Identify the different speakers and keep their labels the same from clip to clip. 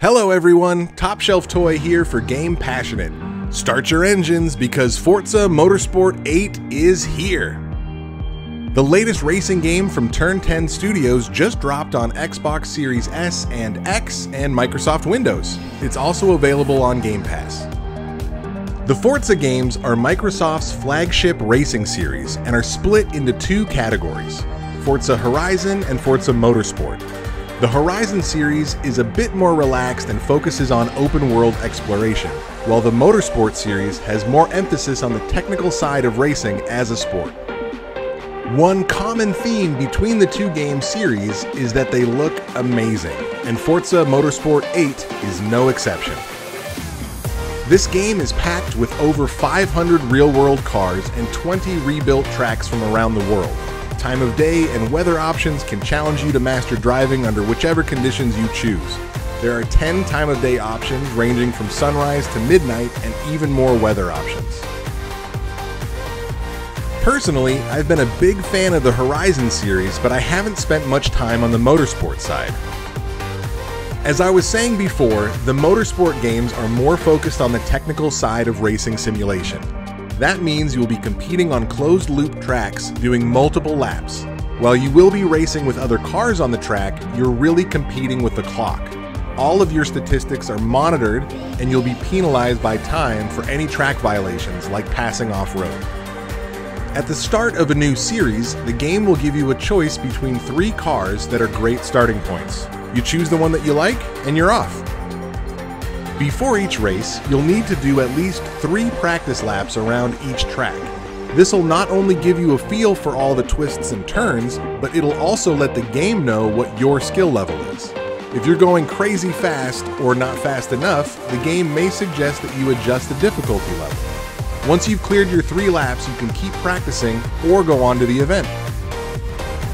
Speaker 1: Hello everyone, Top Shelf Toy here for Game Passionate. Start your engines because Forza Motorsport 8 is here. The latest racing game from Turn 10 Studios just dropped on Xbox Series S and X and Microsoft Windows. It's also available on Game Pass. The Forza games are Microsoft's flagship racing series and are split into two categories Forza Horizon and Forza Motorsport. The Horizon series is a bit more relaxed and focuses on open world exploration, while the Motorsport series has more emphasis on the technical side of racing as a sport. One common theme between the two game series is that they look amazing, and Forza Motorsport 8 is no exception. This game is packed with over 500 real world cars and 20 rebuilt tracks from around the world time of day, and weather options can challenge you to master driving under whichever conditions you choose. There are 10 time of day options ranging from sunrise to midnight and even more weather options. Personally, I've been a big fan of the Horizon series, but I haven't spent much time on the motorsport side. As I was saying before, the motorsport games are more focused on the technical side of racing simulation. That means you will be competing on closed loop tracks doing multiple laps. While you will be racing with other cars on the track, you're really competing with the clock. All of your statistics are monitored and you'll be penalized by time for any track violations like passing off road. At the start of a new series, the game will give you a choice between three cars that are great starting points. You choose the one that you like, and you're off. Before each race, you'll need to do at least three practice laps around each track. This will not only give you a feel for all the twists and turns, but it'll also let the game know what your skill level is. If you're going crazy fast or not fast enough, the game may suggest that you adjust the difficulty level. Once you've cleared your three laps, you can keep practicing or go on to the event.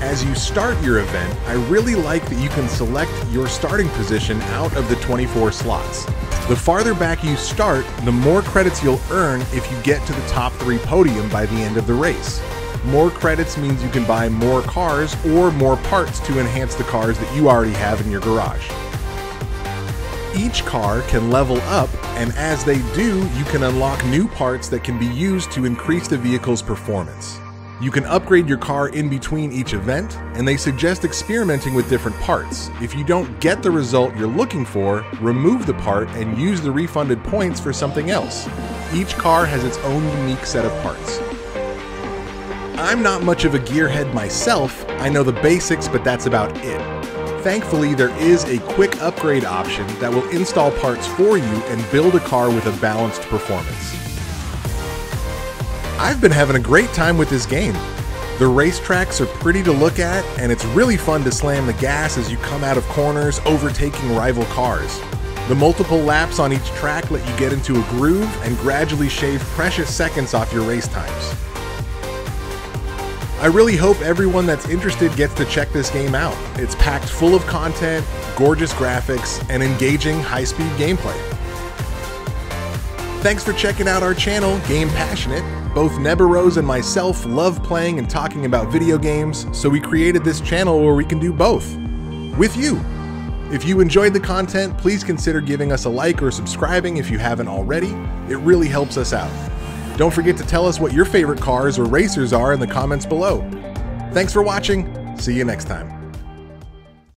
Speaker 1: As you start your event, I really like that you can select your starting position out of the 24 slots. The farther back you start, the more credits you'll earn if you get to the top three podium by the end of the race. More credits means you can buy more cars or more parts to enhance the cars that you already have in your garage. Each car can level up, and as they do, you can unlock new parts that can be used to increase the vehicle's performance. You can upgrade your car in between each event, and they suggest experimenting with different parts. If you don't get the result you're looking for, remove the part and use the refunded points for something else. Each car has its own unique set of parts. I'm not much of a gearhead myself, I know the basics, but that's about it. Thankfully, there is a quick upgrade option that will install parts for you and build a car with a balanced performance. I've been having a great time with this game. The racetracks are pretty to look at, and it's really fun to slam the gas as you come out of corners, overtaking rival cars. The multiple laps on each track let you get into a groove and gradually shave precious seconds off your race times. I really hope everyone that's interested gets to check this game out. It's packed full of content, gorgeous graphics, and engaging high speed gameplay. Thanks for checking out our channel, Game Passionate. Both Nebiroze and myself love playing and talking about video games, so we created this channel where we can do both. With you. If you enjoyed the content, please consider giving us a like or subscribing if you haven't already. It really helps us out. Don't forget to tell us what your favorite cars or racers are in the comments below. Thanks for watching. See you next time.